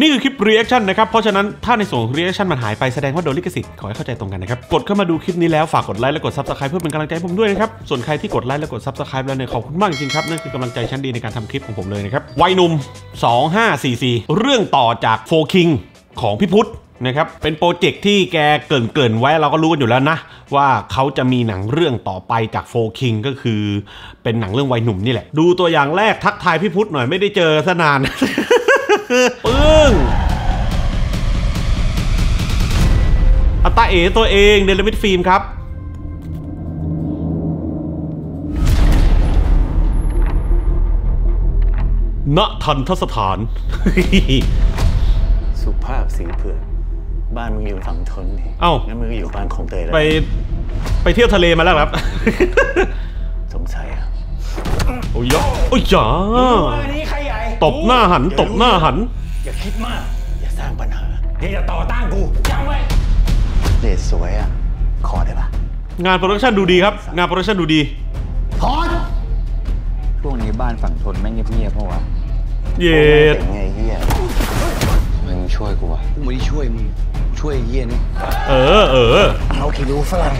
นี่คือคลิป reaction นะครับ เพราะฉะนั้นถ้าในส่วนของ reaction มันหายไปแสดงว่าโดนลิขสิทธิ์ขอให้เข้าใจตรงกันนะครับ กดเข้ามาดูคลิปนี้แล้วฝากกดไลค์และกด subscribe เพื่อเป็นกำลังใจให้ผมด้วยนะครับ ส่วนใครที่กดไลค์และกด subscribe แล้วเนี่ยขอบคุณมากจริงครับนั่นคือกำลังใจชั้นดีในการทำคลิปของผมเลยนะครับวัยหนุ่ม 2544 เรื่องต่อจากโฟคิงของพี่พุทธนะครับเป็นโปรเจกต์ที่แกเกินเกินๆไว้เราก็รู้กันอยู่แล้วนะ ว่าเขาจะมีหนังเรื่องต่อไปจากโฟคิงก็คือ เป็นหนังเรื่องวัยหนุ่มนี่แหละ ดูตัวอย่างแรกทักทายพี่พุทธหน่อยไม่ได้เจอซะนาน ปึ้งอัตตาเอตัวเองเดลมิดฟิล์มครับ ณ ทันทสถาน สุภาพสิงห์เผือกบ้านมึงอยู่ฝั่งทนนี่เอ้า งั้นมึงก็อยู่บ้านของเตยแล้ว ไป ไปเที่ยวทะเลมาแล้วครับ สงสัยอะ โอ้ยยะโอ้ยจ๋า ตบหน้าหัน ตบหน้าหัน อย่าคิดมาก อย่าสร้างปัญหาอย่าอย่าต่อต้านกูจำไว้เดชสวยอะ ขอได้ปะงานโปรดักชันดูดีครับ งานโปรดักชันดูดีถอนช่วงนี้บ้านฝั่งทนแม่งเงียบๆเพราะว่าเย็ดเป็นไงเฮียมึงช่วยกูวะกูไม่ได้ช่วยมึงช่วยไอ้เฮียนี่เออเออเอาคิรูฝรั่ง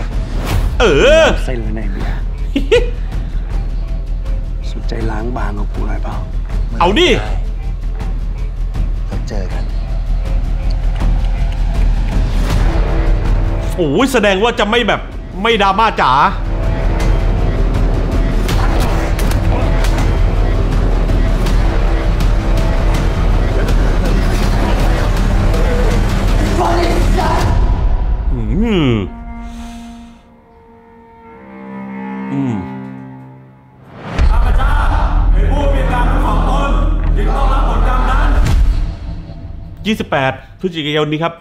เออใส่เลยในเบียร์สุดใจล้างบางกับกูหน่อยเปล่า เอาดิแล้วเจอกัน โอ้ยแสดงว่าจะไม่แบบไม่ดราม่าจ๋าอืม 28พฤศจิกายนนี้ครับ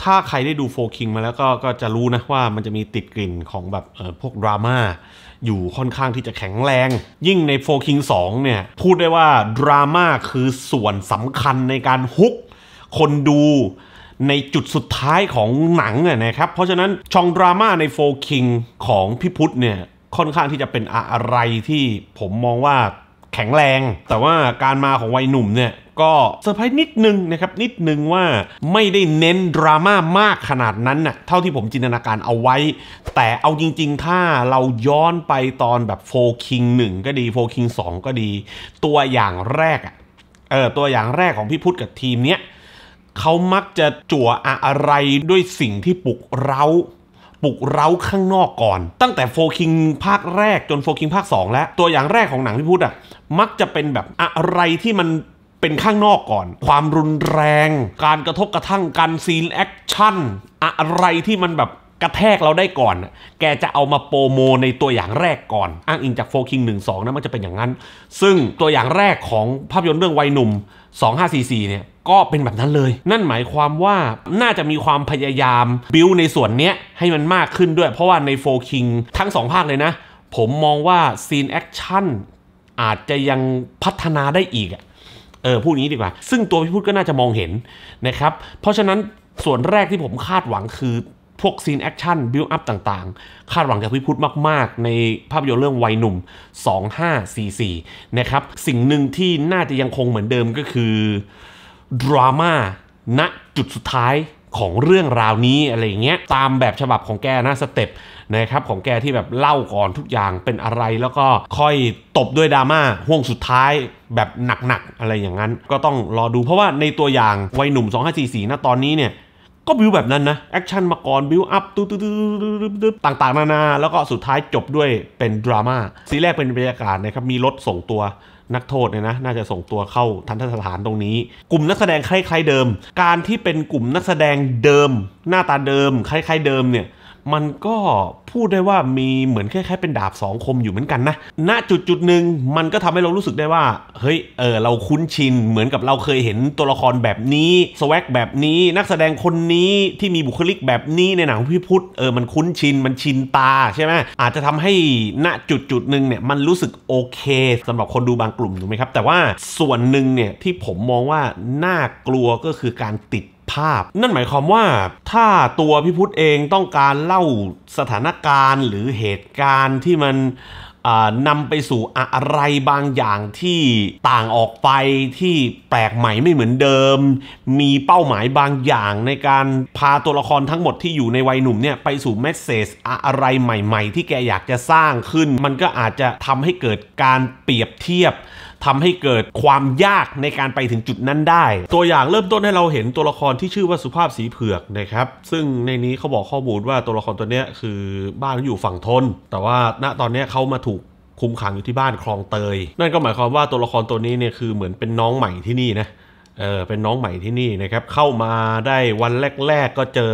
ถ้าใครได้ดูโฟคิงมาแล้วก็ก็จะรู้นะว่ามันจะมีติดกลิ่นของแบบเออพวกดราม่าอยู่ค่อนข้างที่จะแข็งแรง ยิ่งในโฟคิง2เนี่ย พูดได้ว่าดราม่าคือส่วนสำคัญในการฮุกคนดูในจุดสุดท้ายของหนังนะครับ เพราะฉะนั้นช่องดราม่าใน 4 Kings ของพี่พุฒิเนี่ยค่อนข้างที่จะเป็นอะไรที่ผมมองว่าแข็งแรง แต่ว่าการมาของวัยหนุ่มเนี่ย ก็เซอร์ไพรส์นิดนึงนะครับนิดนึงว่าไม่ได้เน้นดราม่ามากขนาดนั้นน่ะเท่าที่ผมจินตนาการเอาไว้ แต่เอาจริง ๆ ถ้าเราย้อนไปตอนแบบ4 Kings หนึ่งก็ดี 4 Kings สองก็ดี ตัวอย่างแรกอะเออตัวอย่างแรกของพี่พุฒิกับทีมเนี้ยเขามักจะจั่วอะไรด้วยสิ่งที่ปลุกเร้าปลุกเร้าข้างนอกก่อน ตั้งแต่4 Kings ภาคแรกจน 4 Kings ภาค 2 แล้ว ตัวอย่างแรกของหนังพี่พุฒิอะมักจะเป็นแบบอะไรที่มัน เป็นข้างนอกก่อน ความรุนแรง การกระทบกระทั่งการซีนแอคชั่น อะไรที่มันแบบกระแทกเราได้ก่อน แกจะเอามาโปรโมตในตัวอย่างแรกก่อน อ้างอิงจาก4 Kings หนึ่งสองนะมันจะเป็นอย่างนั้น ซึ่งตัวอย่างแรกของภาพยนตร์เรื่องวัยหนุ่ม 2544 เนี่ย ก็เป็นแบบนั้นเลย นั่นหมายความว่าน่าจะมีความพยายามบิวในส่วนเนี้ยให้มันมากขึ้นด้วย เพราะว่าใน4 Kings ทั้งสองภาคเลยนะ ผมมองว่าซีนแอคชั่นอาจจะยังพัฒนาได้อีกอะ เออพูดอย่างนี้ดีกว่า ซึ่งตัวพี่พุฒิก็น่าจะมองเห็นนะครับ เพราะฉะนั้นส่วนแรกที่ผมคาดหวังคือพวกซีนแอคชั่น build up ต่างๆ คาดหวังจากพี่พุฒิมากๆ ในภาพยนตร์เรื่องวัยหนุ่ม 2544 นะครับ สิ่งหนึ่งที่น่าจะยังคงเหมือนเดิมก็คือดราม่าณจุดสุดท้าย ของเรื่องราวนี้อะไรเงี้ยตามแบบฉบับของแกนะสเต็ปนะครับของแกที่แบบเล่าก่อนทุกอย่างเป็นอะไรแล้วก็ค่อยตบด้วยดราม่าห่วงสุดท้ายแบบหนักๆอะไรอย่างนั้น ก็ต้องรอดูเพราะว่าในตัวอย่างวัยหนุ่ม 2544ณตอนนี้เนี่ยก็บิวแบบนั้นนะ แอคชั่นมาก่อน บิวอัพตุ๊ดๆๆๆต่างๆ นานา แล้วก็สุดท้ายจบด้วยเป็นดราม่าซีนแรกเป็นบรรยากาศนะครับ มีรถส่งตัว นักโทษเนี่ยนะน่าจะส่งตัวเข้าทัณฑสถานตรงนี้ กลุ่มนักแสดงคล้ายๆเดิม การที่เป็นกลุ่มนักแสดงเดิม หน้าตาเดิมคล้ายๆเดิมเนี่ย มันก็พูดได้ว่ามีเหมือนคล้ายๆเป็นดาบสองคมอยู่เหมือนกันนะ ณจุดจุดหนึ่งมันก็ทำให้เรารู้สึกได้ว่า เฮ้ย เออ เราคุ้นชิน เหมือนกับเราเคยเห็นตัวละครแบบนี้สวักแบบนี้ นักแสดงคนนี้ที่มีบุคลิกแบบนี้ในหนังพี่พุทธ เออ มันคุ้นชิน มันชินตาใช่ไหมอาจจะทำให้ณจุดจุดหนึ่งเนี่ยมันรู้สึกโอเคสำหรับคนดูบางกลุ่มถูกไหมครับ แต่ว่าส่วนหนึ่งเนี่ยที่ผมมองว่าน่ากลัวก็คือการติด ภาพ นั่นหมายความว่าถ้าตัวพี่พุทธเองต้องการเล่าสถานการณ์หรือเหตุการณ์ที่มันนำไปสู่อะไรบางอย่างที่ต่างออกไปที่แปลกใหม่ไม่เหมือนเดิม มีเป้าหมายบางอย่างในการพาตัวละครทั้งหมดที่อยู่ในวัยหนุ่มเนี่ยไปสู่เมสเซจอะไรใหม่ ๆ ที่แกอยากจะสร้างขึ้น มันก็อาจจะทำให้เกิดการเปรียบเทียบ ทำให้เกิดความยากในการไปถึงจุดนั้นได้ ตัวอย่างเริ่มต้นให้เราเห็นตัวละครที่ชื่อว่าสุภาพสีเผือกนะครับ ซึ่งในนี้เขาบอกข้อมูลว่าตัวละครตัวเนี้ยคือบ้านเขาอยู่ฝั่งทน แต่ว่าณตอนเนี้ยเขามาถูกคุมขังอยู่ที่บ้านคลองเตย นั่นก็หมายความว่าตัวละครตัวนี้เนี่ยคือเหมือนเป็นน้องใหม่ที่นี่นะเออเป็นน้องใหม่ที่นี่นะครับเข้ามาได้วันแรก ๆ ก็เจอ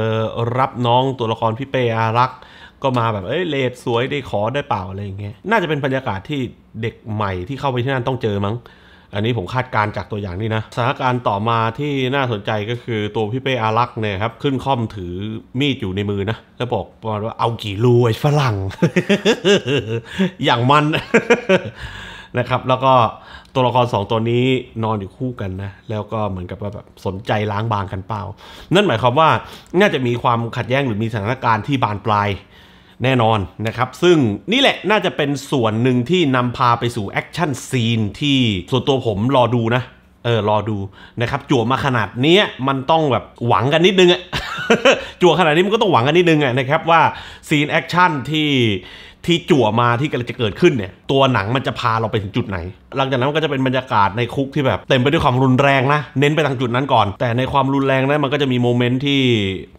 รับน้องตัวละครพี่เปอารักษ์ ก็มาแบบเอ้ยเลดสวยได้ขอได้เปล่าอะไรอย่างเงี้ยน่าจะเป็นบรรยากาศที่เด็กใหม่ที่เข้าไปที่นั่นต้องเจอมั้ง อันนี้ผมคาดการจากตัวอย่างนี้นะสถานการณ์ต่อมาที่น่าสนใจก็คือตัวพี่เป้อารักษ์เนี่ยครับขึ้นค่อมถือมีดอยู่ในมือนะแล้วบอกประมาณว่าเอากี่รูไอ้ฝรั่ง อย่างมันนะครับ แล้วก็ตัวละครสองตัวนี้นอนอยู่คู่กันนะ แล้วก็เหมือนกับว่าแบบสนใจล้างบางกันเปล่า นั่นหมายความว่าน่าจะมีความขัดแย้งหรือมีสถานการณ์ที่บานปลาย แน่นอนนะครับ ซึ่งนี่แหละน่าจะเป็นส่วนหนึ่งที่นำพาไปสู่แอคชั่นซีนที่ส่วนตัวผมรอดูนะ เออ รอดูนะครับ จั่วมาขนาดนี้มันต้องแบบหวังกันนิดนึงอะจั่วขนาดนี้มันก็ต้องหวังกันนิดนึงอะนะครับว่าซีนแอคชั่นที่ที่จั่วมาที่กำลังจะเกิดขึ้นเนี่ย ตัวหนังมันจะพาเราไปถึงจุดไหน หลังจากนั้นมันก็จะเป็นบรรยากาศในคุกที่แบบเต็มไปด้วยความรุนแรงนะ เน้นไปทางจุดนั้นก่อน แต่ในความรุนแรงนั้นมันก็จะมีโมเมนต์ที่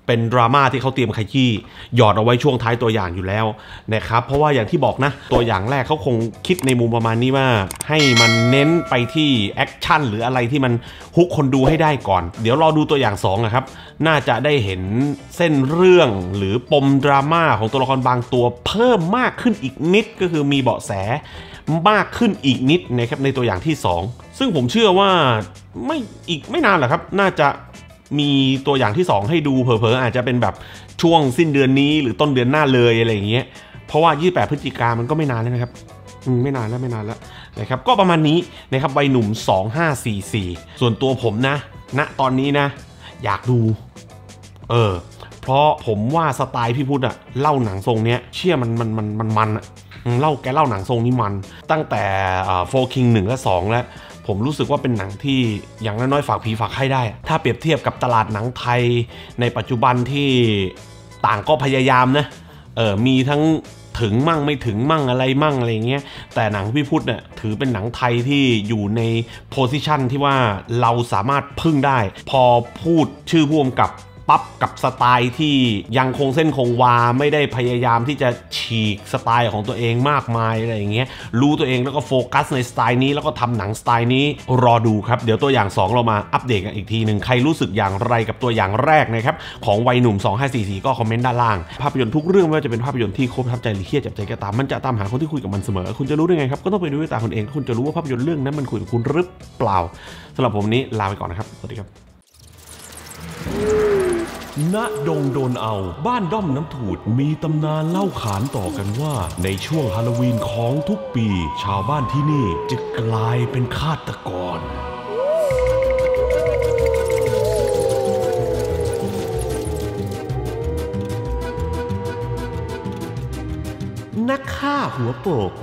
เป็นดราม่าที่เขาเตรียมขยี้หยอดเอาไว้ช่วงท้ายตัวอย่างอยู่แล้วนะครับ เพราะว่าอย่างที่บอกนะ ตัวอย่างแรกเขาคงคิดในมุมประมาณนี้ว่า ให้มันเน้นไปที่แอคชั่นหรืออะไรที่มัน hook คนดูให้ได้ก่อน เดี๋ยวรอดูตัวอย่าง2นะครับ น่าจะได้เห็นเส้นเรื่องหรือปมดราม่าของตัวละครบางตัวเพิ่มมากขึ้นอีกนิดก็คือมีเบาะแสมากขึ้นอีกนิดนะครับในตัวอย่างที่ 2 ซึ่งผมเชื่อว่าไม่อีกไม่นานหรอกครับ น่าจะมีตัวอย่างที่ 2 ให้ดูเผลอๆอาจจะเป็นแบบช่วงสิ้นเดือนนี้หรือต้นเดือนหน้าเลยอะไรอย่างเงี้ยเพราะว่า 28 พฤศจิกามันก็ไม่นานแล้วนะครับไม่นานแล้วไม่นานแล้วนะครับก็ประมาณนี้นะครับวัยหนุ่ม 2544 ส่วนตัวผมนะณตอนนี้นะ อยากดูเออเพราะผมว่าสไตล์พี่พุทธอะเล่าหนังทรงเนี้ยเชื่อมันมันมันมันมันอะ เล่าแกเล่าหนังทรงนี้มัน ตั้งแต่โฟคิงหนึ่งและ2แล้วผมรู้สึกว่าเป็นหนังที่อย่างน้อยๆฝากผีฝากให้ได้ ถ้าเปรียบเทียบกับตลาดหนังไทย ในปัจจุบันที่ต่างก็พยายามนะเออมีทั้งถึงมั่งไม่ถึงมั่งอะไรมั่งอะไรเงี้ยแต่หนังพี่พุทธเนี่ยถือเป็นหนังไทยที่อยู่ในโพสิชันที่ว่าเราสามารถพึ่งได้ พอพูดชื่อพ่วงกับ ปั๊บกับสไตล์ที่ยังคงเส้นคงวาไม่ได้พยายามที่จะฉีกสไตล์ของตัวเองมากมายอะไรอย่างเงี้ยรู้ตัวเองแล้วก็โฟกัสในสไตล์นี้แล้วก็ทำหนังสไตล์นี้รอดูครับ เดี๋ยวตัวอย่าง 2 เรามาอัปเดตกันอีกทีหนึ่งใครรู้สึกอย่างไรกับตัวอย่างแรกนะครับของวัยหนุ่ม 2544 ก็คอมเมนต์ด้านล่าง ภาพยนตร์ทุกเรื่องไม่ว่าจะเป็นภาพยนตร์ที่ครบทับใจหรือเครียดจับใจก็ตามมันจะตามหาคนที่คุยกับมันเสมอ คุณจะรู้ได้ไงครับก็ต้องไปดูด้วยตาคุณเองคุณจะรู้ว่าภาพยนตร์เรื่องนั้นมันคุยกับคุณหรือเปล่าสำหรับผมนี้ลาไปก่อนนะครับสวัสดีครับ ณดงโดนเอาบ้านด้อมน้ำถูดมีตำนานเล่าขานต่อกันว่า ในช่วงฮาโลวีนของทุกปี ชาวบ้านที่นี่จะกลายเป็นฆาตกรนักฆ่าหัวโปก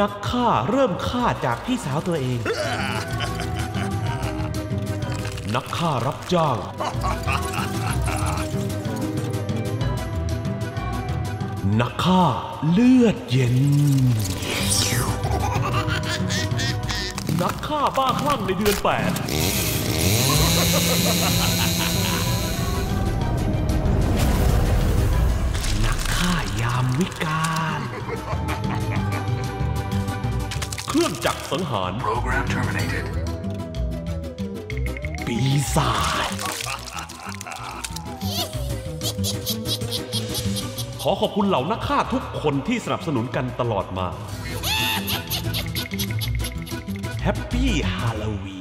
นักฆ่าเริ่มฆ่าจากพี่สาวตัวเอง นักฆ่ารับจ้าง นักฆ่าเลือดเย็น นักฆ่าบ้าคลั่งในเดือนแปดนักฆ่ายามวิกาลเครื่องจักรสังหาร Program terminated. ปีศาจขอขอบคุณเหล่านักฆ่าทุกคนที่สนับสนุนกันตลอดมา แฮปปี้ฮาโลวี